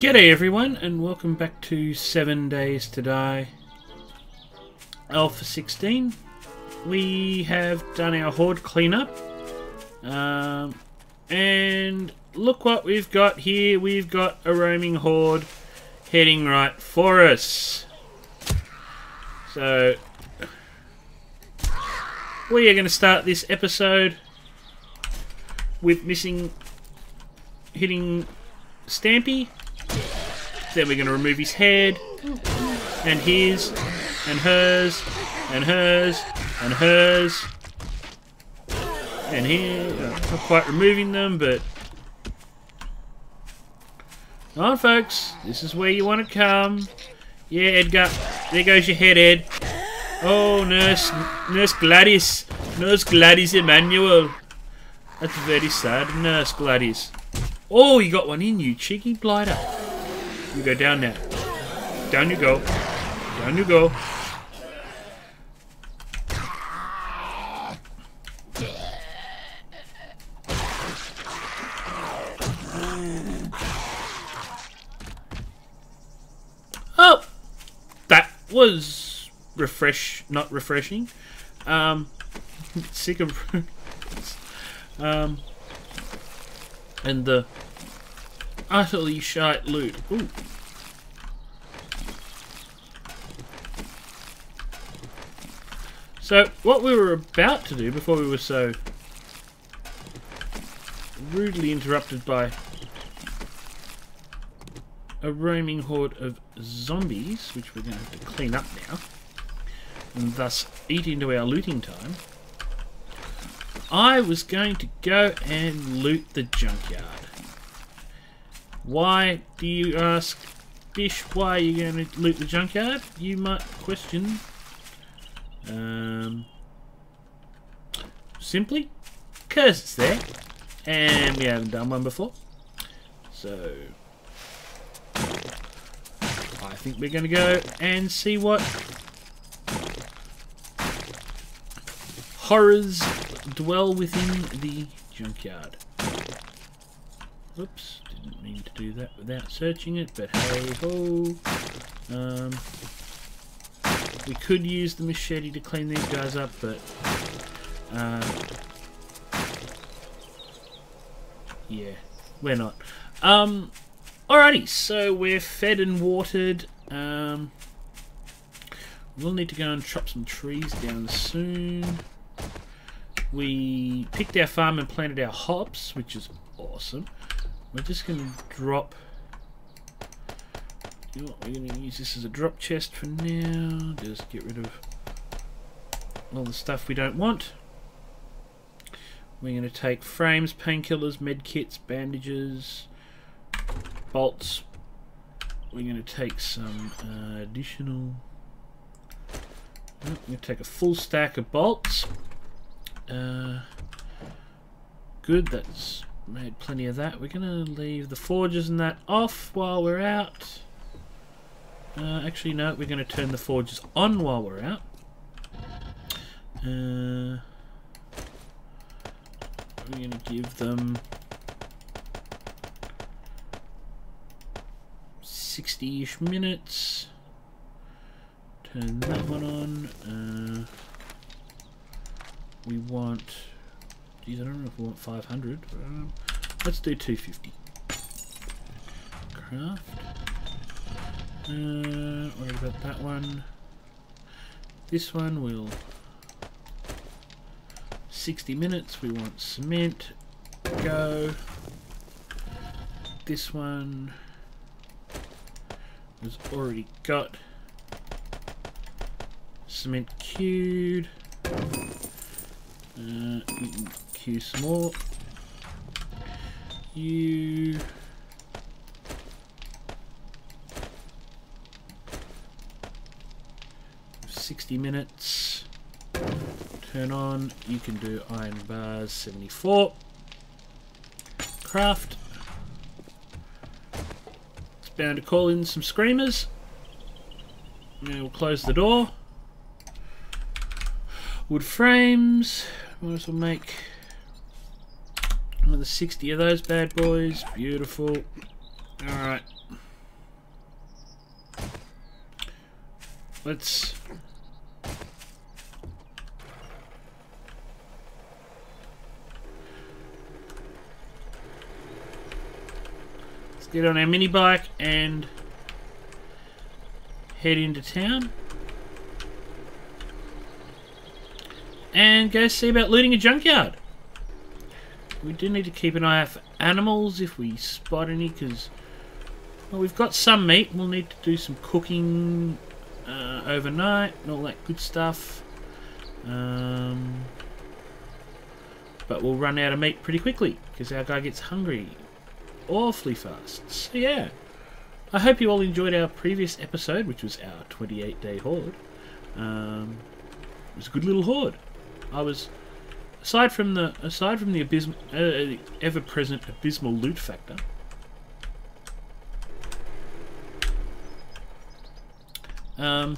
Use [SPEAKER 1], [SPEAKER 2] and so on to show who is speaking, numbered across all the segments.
[SPEAKER 1] G'day everyone and welcome back to 7 Days to Die Alpha 16. We have done our horde cleanup um, and look what we've got here. We've got a roaming horde heading right for us. So we are going to start this episode with missing hitting Stampy then we're going to remove his head, and his, and hers, and hers, and hers, and here. Not quite removing them, but. On, folks. This is where you want to come. Yeah, Edgar. There goes your head, Ed. Oh, Nurse, Nurse Gladys. Nurse Gladys Emmanuel. That's very sad, Nurse Gladys. Oh, you got one in, you cheeky blighter. You go down there. Down you go. Down you go. Oh! That was refresh, not refreshing. Um, sick of... um, and the utterly shite loot. Ooh. So, what we were about to do before we were so rudely interrupted by a roaming horde of zombies, which we're going to have to clean up now, and thus eat into our looting time, I was going to go and loot the junkyard. Why do you ask, Bish, why are you going to loot the junkyard? You might question. Um, simply, because it's there, and we haven't done one before. So, I think we're going to go and see what horrors dwell within the junkyard. Oops, didn't mean to do that without searching it, but hey ho. Um, we could use the machete to clean these guys up, but uh, yeah, we're not. Um, alrighty, so we're fed and watered. Um, we'll need to go and chop some trees down soon. We picked our farm and planted our hops, which is awesome. We're just going to drop you know we're going to use this as a drop chest for now. Just get rid of all the stuff we don't want. We're going to take frames, painkillers, med kits, bandages, bolts. We're going to take some uh, additional... I'm going to take a full stack of bolts. Uh, good, that's made plenty of that. We're going to leave the forges and that off while we're out. Uh, actually, no, we're going to turn the forges on while we're out. Uh, we're going to give them 60-ish minutes. Turn that one on. Uh, we want... Geez, I don't know if we want 500. Um, let's do 250. Craft. Uh, worried about that one. This one will 60 minutes. We want cement. Go. This one has already got cement queued. Uh, can some more. You 60 minutes. Turn on. You can do iron bars 74. Craft. It's bound to call in some screamers. Now we'll close the door. Wood frames. Might as well make another 60 of those bad boys. Beautiful. Alright. Let's... Let's get on our mini bike and head into town. And go see about looting a junkyard. We do need to keep an eye out for animals if we spot any, because well, we've got some meat. We'll need to do some cooking uh, overnight and all that good stuff. Um, but we'll run out of meat pretty quickly because our guy gets hungry awfully fast. So yeah, I hope you all enjoyed our previous episode, which was our 28 day horde. Um, it was a good little horde. I was aside from the aside from the abysm, uh, ever present abysmal loot factor. Um,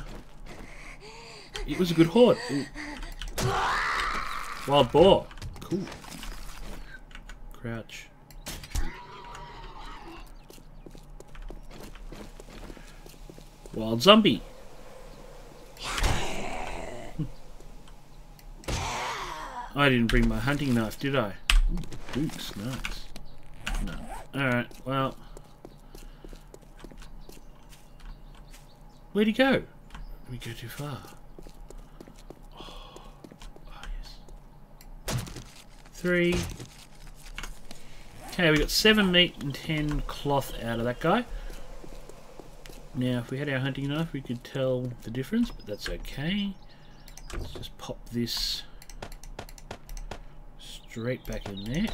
[SPEAKER 1] it was a good horde. Wild boar. Cool. Crouch. Wild zombie. I didn't bring my hunting knife, did I? Ooh, boots, nice. No. Alright, well... Where'd he go? Did we go too far? Oh, oh yes. Three. Okay, we got seven meat and ten cloth out of that guy. Now, if we had our hunting knife, we could tell the difference, but that's okay. Let's just pop this straight back in there,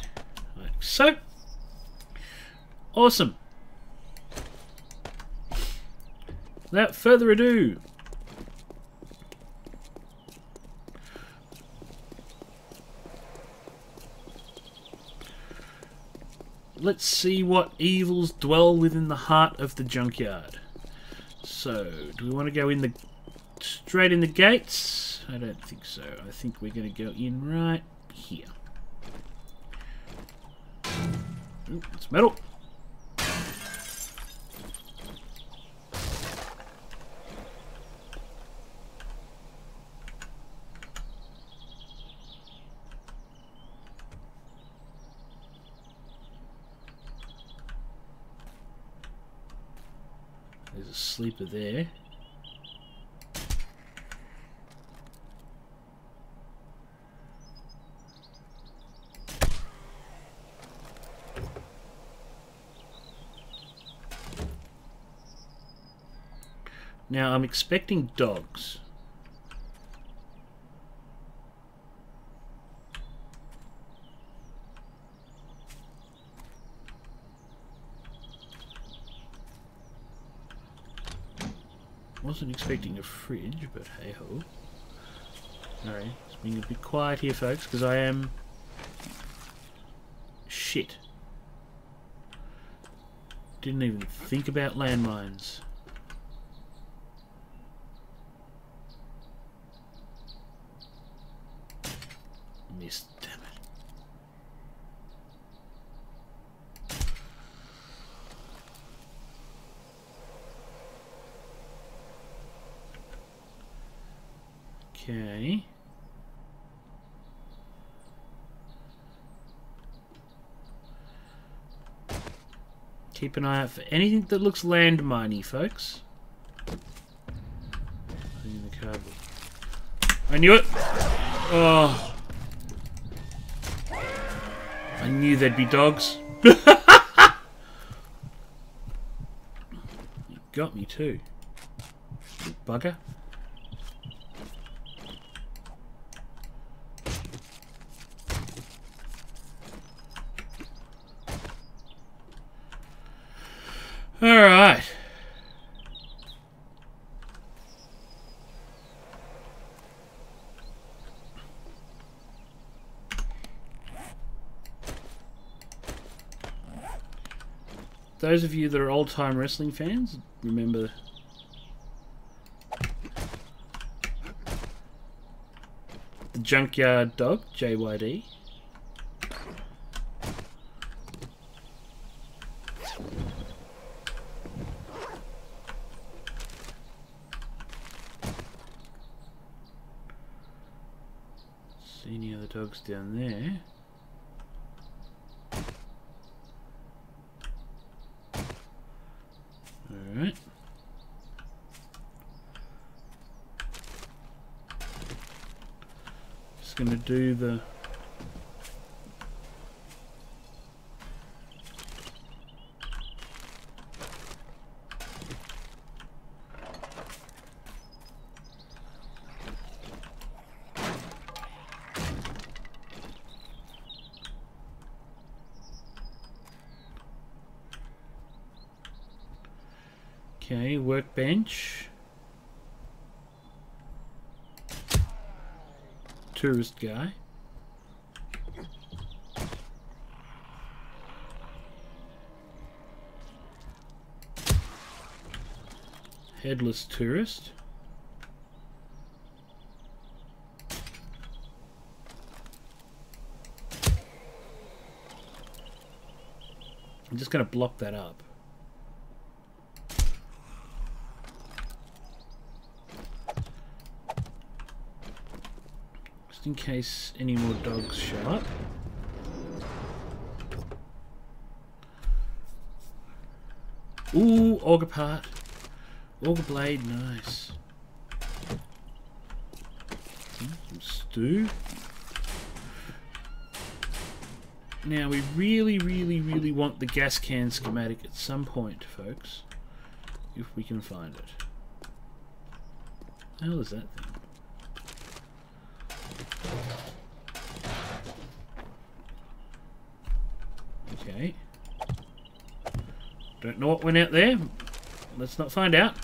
[SPEAKER 1] like so. Awesome. Without further ado, let's see what evils dwell within the heart of the junkyard. So, do we want to go in the straight in the gates? I don't think so. I think we're going to go in right here. Ooh, it's metal. There's a sleeper there. Now I'm expecting dogs. Wasn't expecting a fridge, but hey ho. Alright, it's being a bit quiet here, folks, because I am shit. Didn't even think about landmines. Missed, damn it. Okay. Keep an eye out for anything that looks landminey, folks. I knew it! Oh. I knew there'd be dogs. you got me too. You bugger. Alright. Those of you that are old-time wrestling fans, remember the Junkyard Dog, JYD. see any other dogs down there. Alright. Just gonna do the Okay, workbench. Tourist guy. Headless tourist. I'm just going to block that up. In case any more dogs show up. Ooh, auger part. Auger blade, nice. Hmm, Some stew. Now we really, really, really want the gas can schematic at some point, folks. If we can find it. How is that thing? Okay. Don't know what went out there. Let's not find out.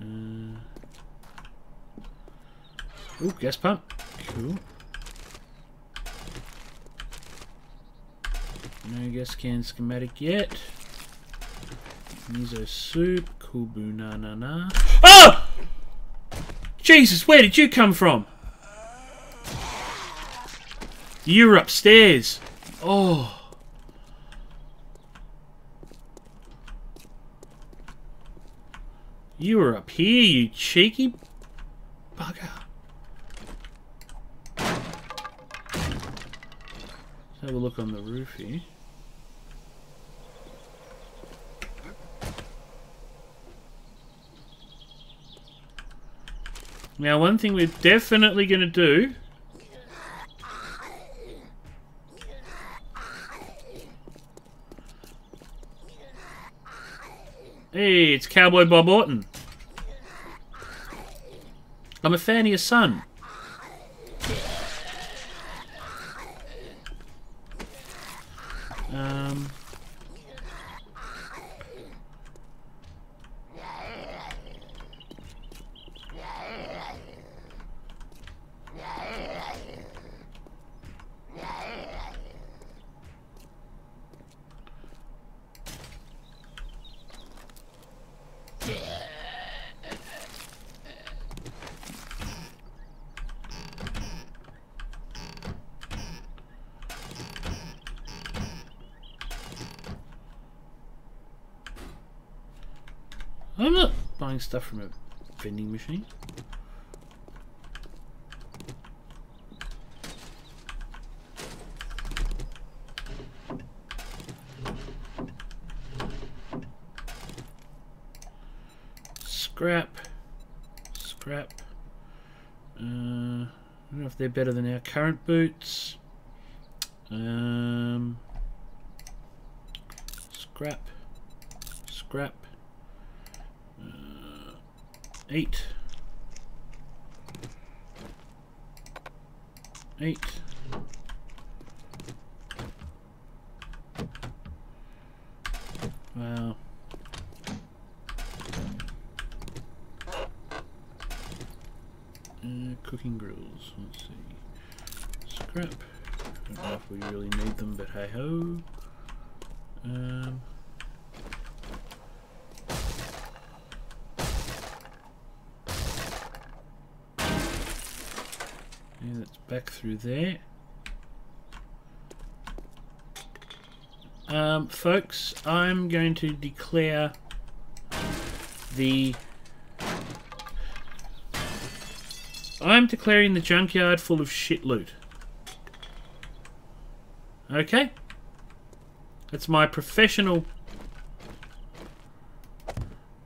[SPEAKER 1] Uh, oh, gas pump. Cool. No gas can schematic yet. Miso soup. Kubu na na na. Oh! Jesus, where did you come from? You were upstairs. Oh. You were up here, you cheeky bugger. Let's have a look on the roof here. Now, one thing we're definitely going to do Hey, it's Cowboy Bob Orton. I'm a fan of your son. Um, I'm not buying stuff from a vending machine. Scrap. Scrap. Uh, I don't know if they're better than our current boots. Um, scrap. Scrap. Eight. Eight. Wow. Uh, cooking grills. Let's see. Scrap. I don't know if we really need them, but hey ho. Um. Yeah, that's back through there. Um, folks, I'm going to declare the I'm declaring the junkyard full of shit loot. Okay? That's my professional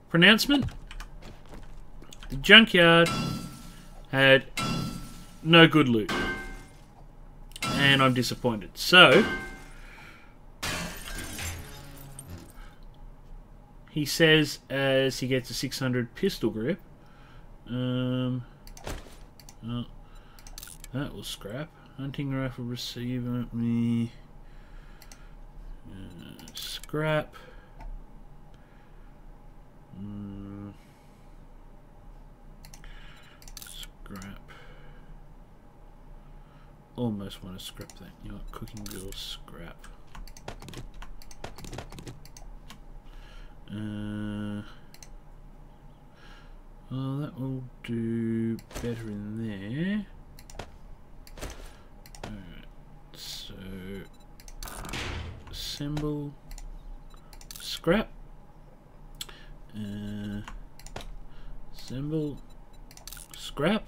[SPEAKER 1] pronouncement. The junkyard had no good loot. And I'm disappointed. So, he says as he gets a 600 pistol grip, um, oh, that will scrap. Hunting rifle receiver, me, uh, scrap. Mm. Scrap. Almost want to scrap that. You know, cooking girl scrap. Uh, well, that will do better in there. Alright, so assemble scrap. Uh, assemble scrap.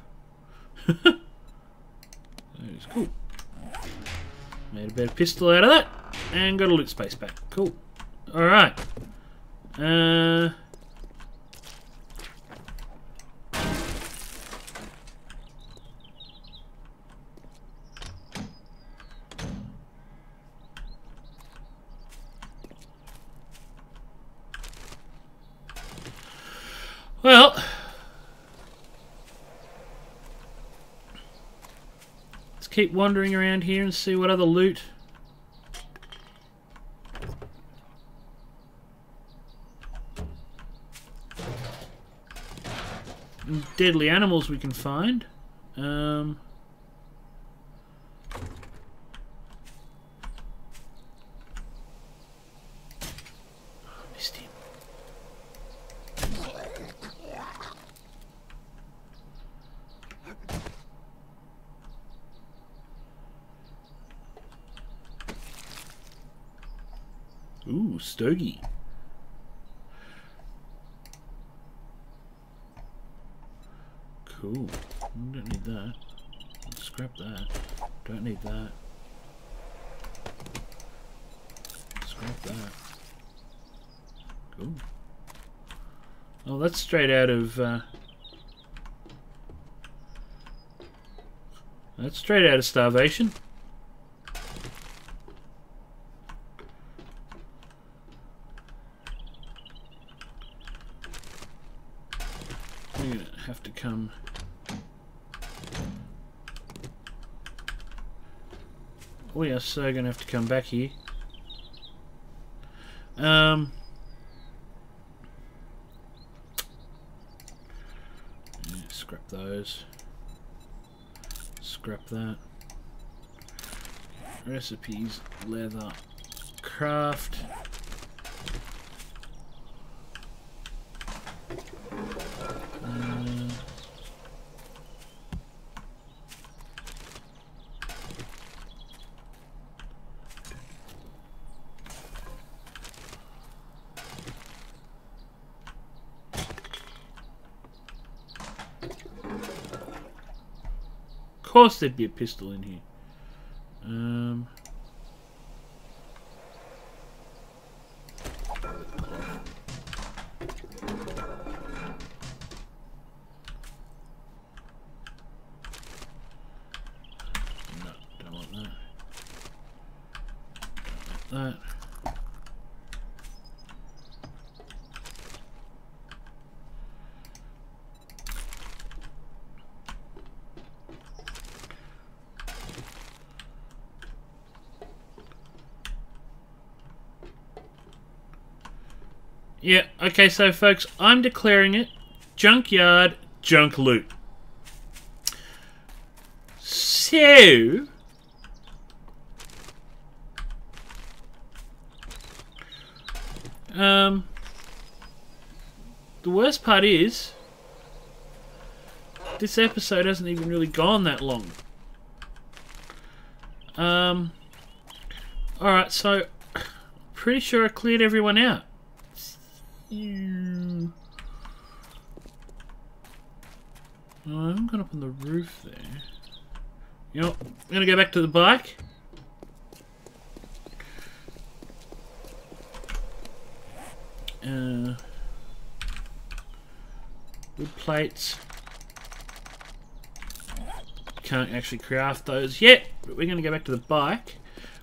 [SPEAKER 1] that is cool. Made a better pistol out of that. And got a loot space back. Cool. Alright. Uh... Well, let's keep wandering around here and see what other loot deadly animals we can find. Um, Stogie. Cool. Don't need that. Scrap that. Don't need that. Scrap that. Cool. Oh, that's straight out of... Uh, that's straight out of Starvation. You're gonna have to come... We are so gonna have to come back here. Um... yeah, scrap those. Scrap that. Recipes, leather, craft. Course there'd be a pistol in here. Um, no, don't want that. Don't want that. Yeah, okay, so folks, I'm declaring it junkyard junk loot. So, um, the worst part is, this episode hasn't even really gone that long. Um, alright, so, pretty sure I cleared everyone out. You. No, I haven't gone up on the roof there. You know, I'm gonna go back to the bike. Uh, wood plates. Can't actually craft those yet, but we're to go back to the bike.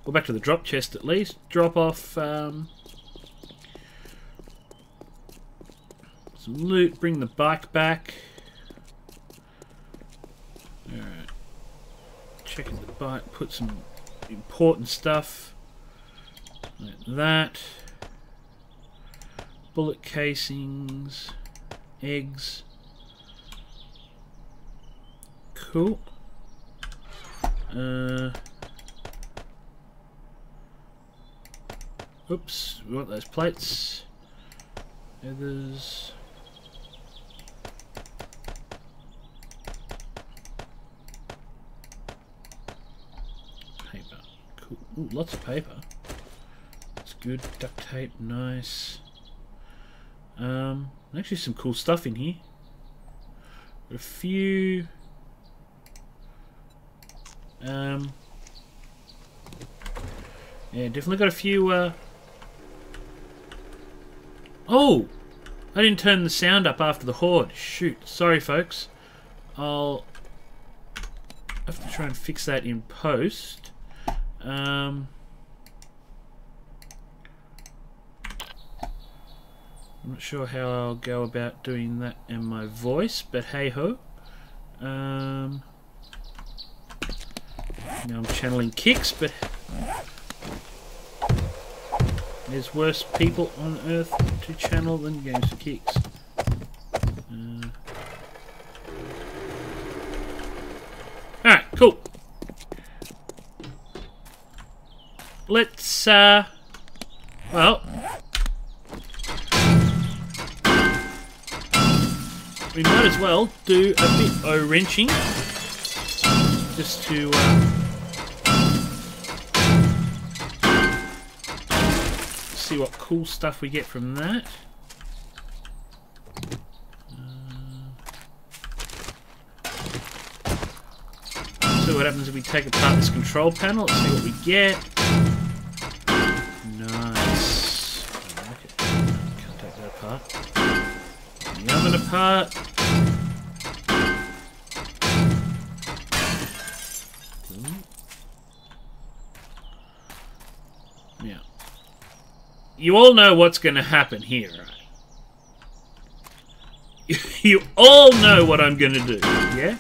[SPEAKER 1] Or back to the drop chest at least. Drop off um, some loot, bring the bike back. Alright. Checking the bike, put some important stuff like that. Bullet casings, eggs. Cool. Uh, oops, we want those plates. Others. Paper. Cool. Ooh, lots of paper. That's good. Duct tape, nice. Um, actually some cool stuff in here. A few um, yeah, definitely got a few. Uh... Oh, I didn't turn the sound up after the horde. Shoot, sorry, folks. I'll have to try and fix that in post. Um, I'm not sure how I'll go about doing that in my voice, but hey ho. Um, now I'm channeling kicks, but there's worse people on earth to channel than games for kicks. Uh, Alright, cool. Let's, uh, well, we might as well do a bit of wrenching just to uh, see what cool stuff we get from that. Uh, what happens if we take apart this control panel. Let's see what we get. Oven apart. Hmm. Yeah. You all know what's going to happen here, right? You all know what I'm going to do, yeah?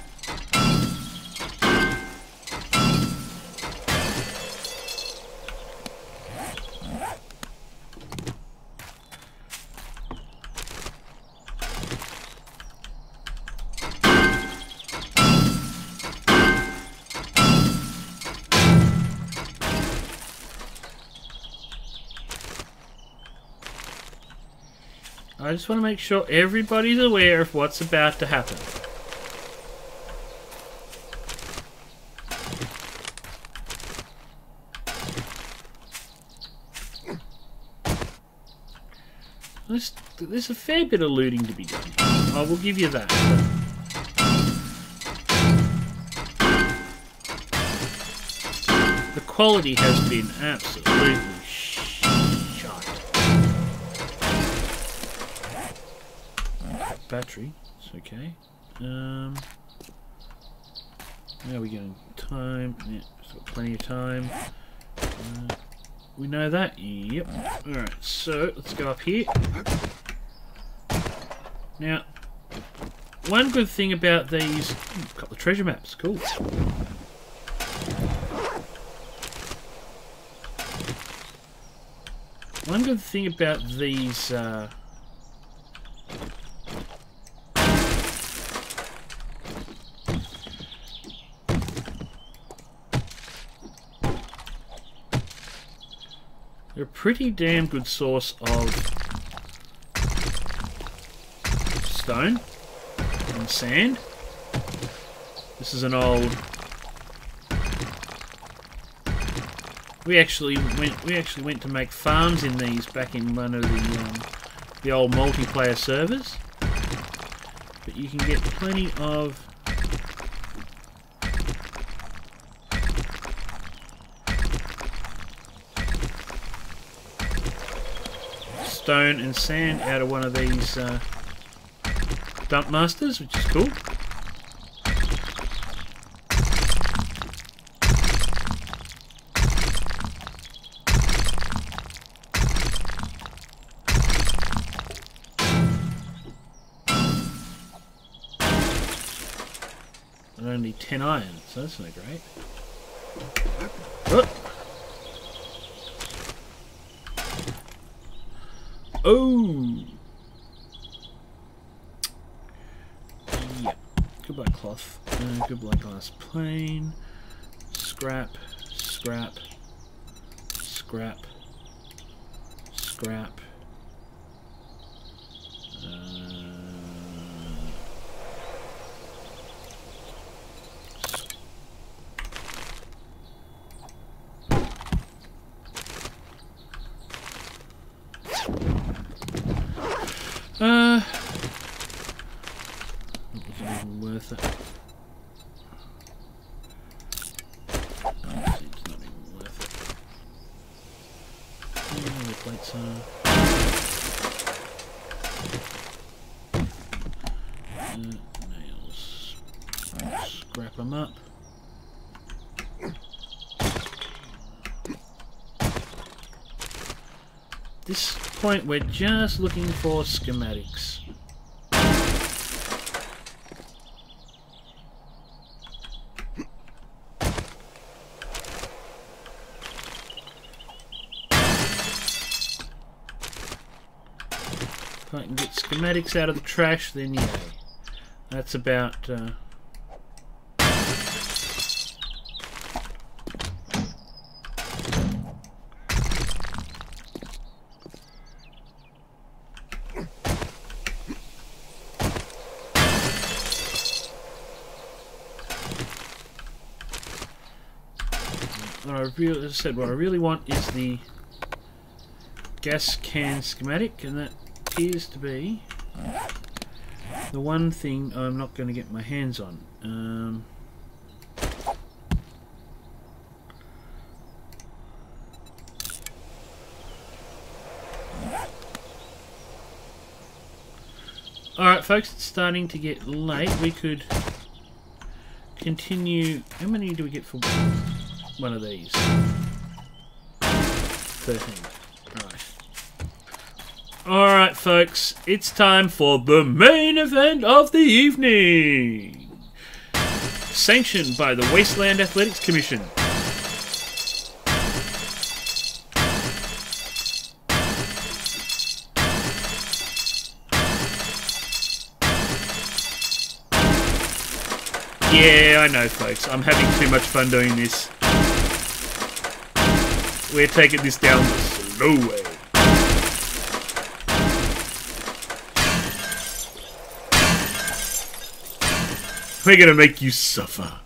[SPEAKER 1] Just want to make sure everybody's aware of what's about to happen. There's, there's a fair bit of looting to be done. I will give you that. The quality has been absolutely Battery, it's okay. Um, are we going? Time, yeah, got plenty of time. Uh, we know that? Yep. Alright, so let's go up here. Now, one good thing about these... Ooh, a couple of treasure maps, cool. One good thing about these... Uh, pretty damn good source of stone and sand. This is an old. We actually went. We actually went to make farms in these back in one of the um, the old multiplayer servers. But you can get plenty of Stone and sand out of one of these uh, dump masters, which is cool. And only 10 iron, so that's not great. Oh! Oh! Yeah. Goodbye cloth. Uh, goodbye glass plane. Scrap. Scrap. Scrap. Scrap. Uh, Uh, it wasn't even worth it. Honestly, it's not even worth it. Yeah, the plates are. Uh, nails. Scrap them up. this point we're just looking for schematics. If I can get schematics out of the trash, then yay. That's about... Uh, what I really, said, what I really want is the gas can schematic, and that appears to be the one thing I'm not going to get my hands on. Um, Alright folks, it's starting to get late. We could continue... How many do we get for one of these? 13. Right. Alright folks, it's time for the main event of the evening! Sanctioned by the Wasteland Athletics Commission. Yeah, I know, folks. I'm having too much fun doing this. We're taking this down the slow way. We're gonna make you suffer.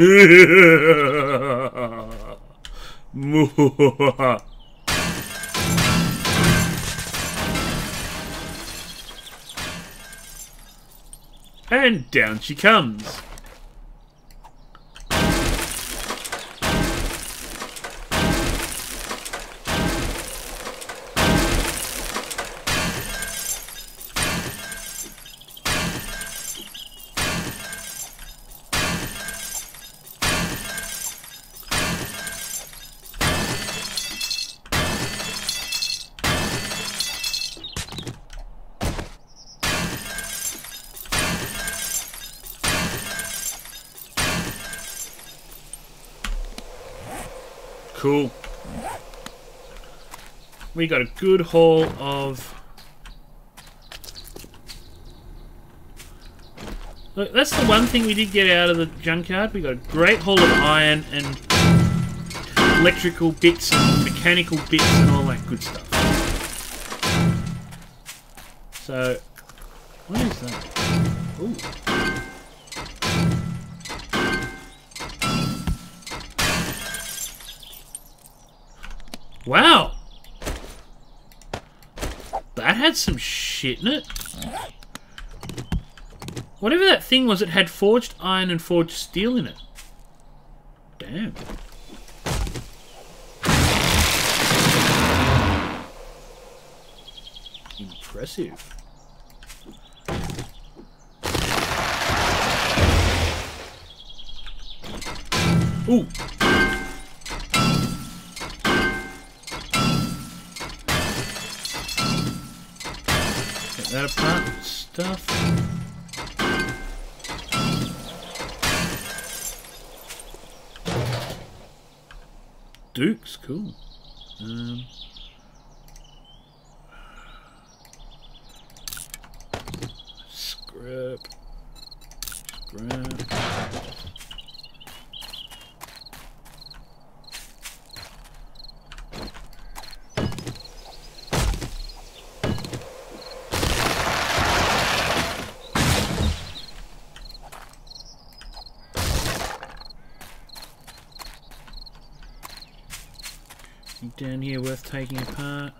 [SPEAKER 1] and down she comes. Cool. We got a good haul of... Look, that's the one thing we did get out of the junkyard. We got a great haul of iron and electrical bits and mechanical bits and all that good stuff. So, what is that? Ooh. Wow! That had some shit in it. Whatever that thing was, it had forged iron and forged steel in it. Damn. Impressive. Ooh. That stuff. Duke's cool. Um, scrap. Scrap. down here worth taking apart.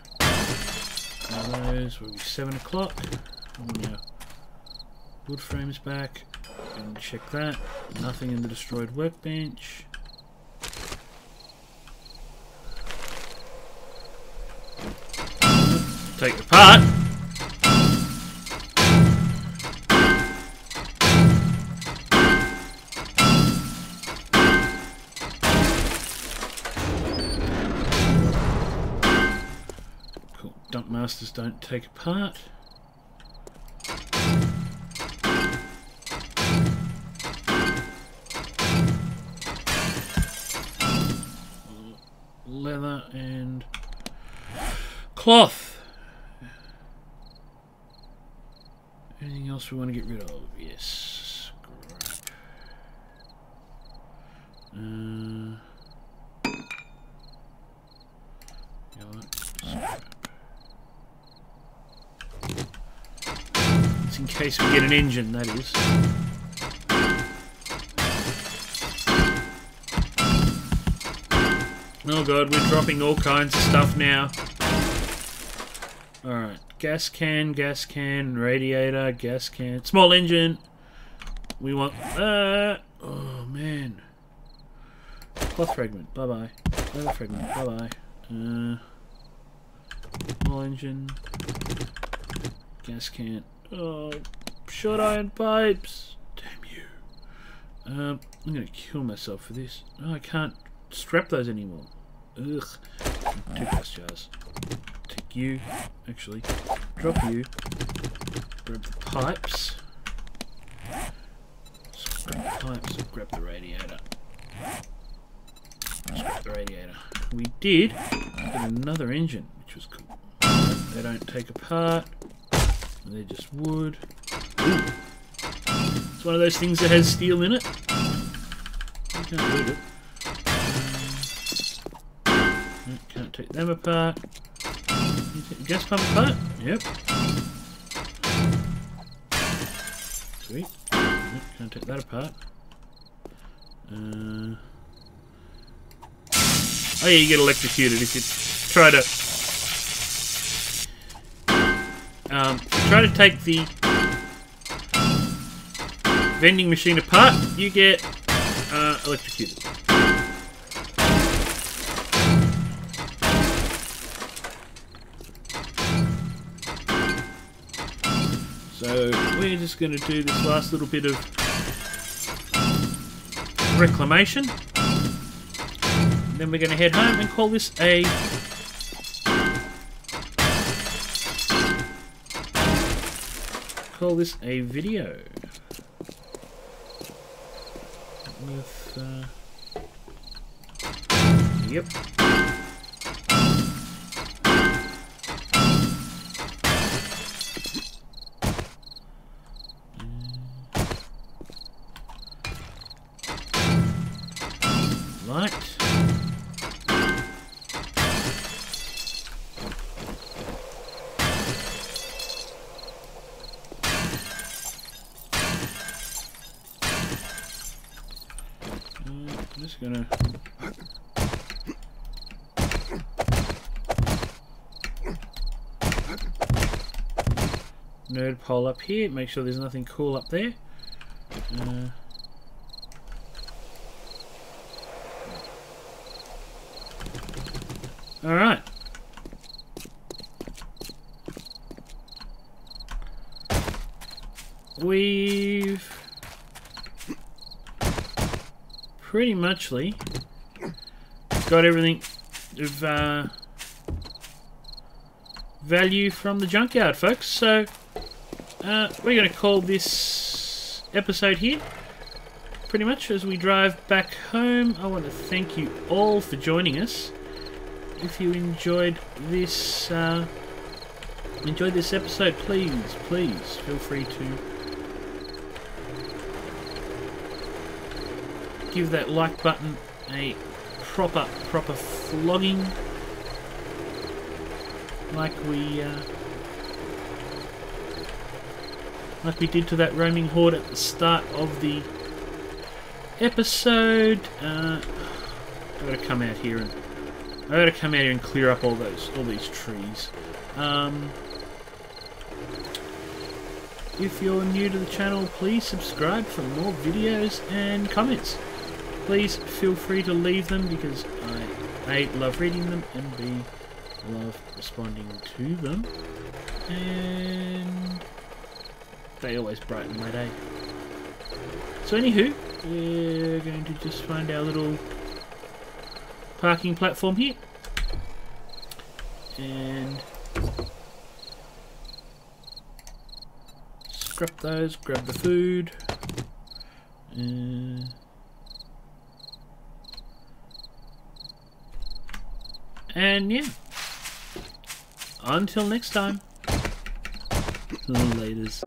[SPEAKER 1] One of those will be 7 o'clock. Wood frames back. And check that. Nothing in the destroyed workbench. Take apart. Don't take apart. Leather and cloth. Anything else we want to get rid of? Yes. Scrap. Uh, you know what? Scrap. It's in case we get an engine, that is. Oh god, we're dropping all kinds of stuff now. Alright, gas can, gas can, radiator, gas can, small engine. We want that. Oh man. Cloth fragment, bye bye. Leather fragment, bye bye. Uh, small engine. Gas can. Oh, short iron pipes. Damn you. Um, I'm gonna kill myself for this. Oh, I can't strap those anymore. Ugh. Two gas jars. Take you. Actually, drop you. Grab the pipes. Scrap the pipes. Grab the radiator. Scrap the radiator. We did get another engine, which was cool. They don't take apart. They're just wood. It's one of those things that has steel in it. You can't read it. Can't take them apart. Take the gas pump apart? Yep. Sweet. Can't take that apart. Uh, oh yeah, you get electrocuted if you try to um, try to take the vending machine apart, you get uh, electrocuted. So we're just going to do this last little bit of reclamation. Then we're going to head home and call this a call this a video. With uh, yep nerd pole up here. Make sure there's nothing cool up there. Uh, all right. We've pretty muchly got everything of uh, value from the junkyard, folks. So uh, we're going to call this episode here. Pretty much as we drive back home, I want to thank you all for joining us. If you enjoyed this, uh, enjoyed this episode, please, please feel free to give that like button a proper, proper flogging, like we. Uh, like we did to that roaming horde at the start of the episode. Uh, I gotta come out here and I gotta come out here and clear up all those all these trees. Um, if you're new to the channel, please subscribe for more videos and comments. Please feel free to leave them because I A love reading them and B love responding to them. And they always brighten my day. So anywho, we're going to just find our little parking platform here. And scrap those, grab the food. Uh, and yeah. Until next time. Laters.